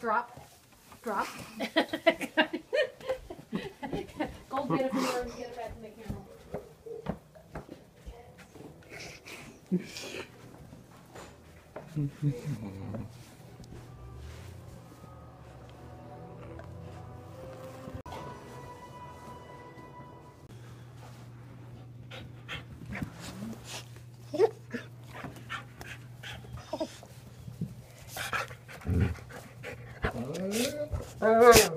Drop. Drop. Gold get it get it back the camera. Uh-huh.